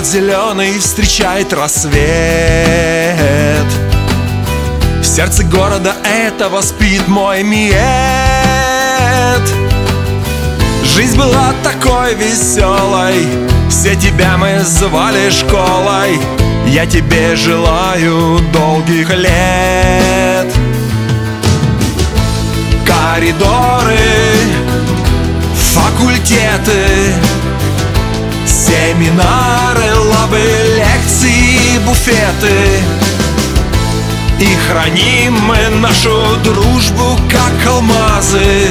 город зеленый встречает рассвет. В сердце города этого спит мой миет Жизнь была такой веселой Все тебя мы звали школой. Я тебе желаю долгих лет. Коридоры, факультеты Семинары, лабы, лекции, буфеты. И храним мы нашу дружбу, как алмазы.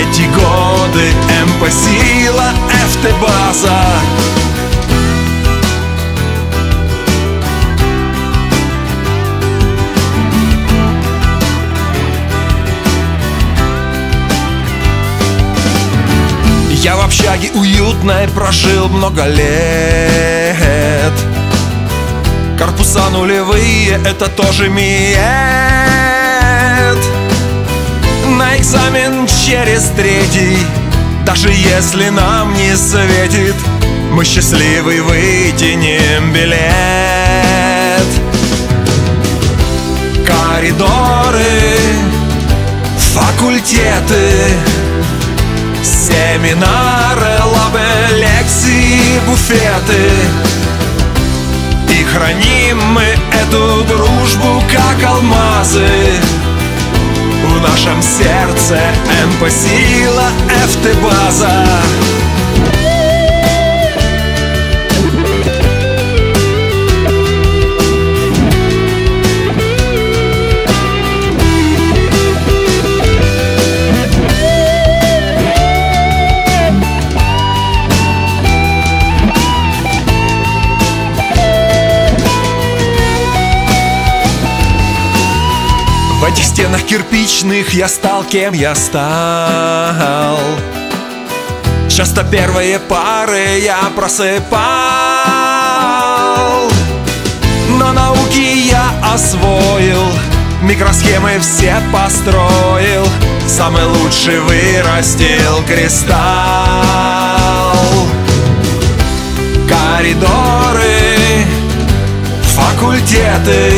Эти годы МП сила, Я в общаге уютной прожил много лет. Корпуса нулевые, это тоже миет. На экзамен через третий Даже если нам не светит Мы счастливы вытянем билет. Коридоры, факультеты Семинары, лабы, лекции, буфеты. И храним мы эту дружбу, как алмазы. В нашем сердце МП-сила, ФТ-база В этих стенах кирпичных я стал кем я стал. Часто первые пары я просыпал. Но науки я освоил Микросхемы все построил. Самый лучший вырастил кристалл. Коридоры, факультеты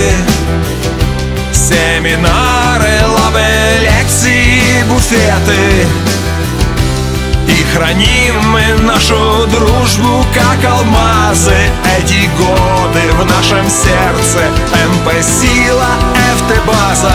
Семинары, буфеты И храним мы нашу дружбу, как алмазы. Эти годы в нашем сердце. МП-сила, ФТ-база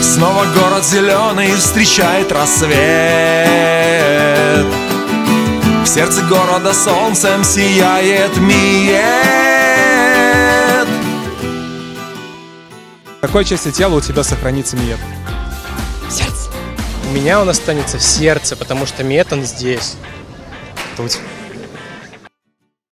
Снова город зеленый встречает рассвет В сердце города солнцем сияет миет В какой части тела у тебя сохранится миет? У меня он останется в сердце, потому что мед он здесь. Тут.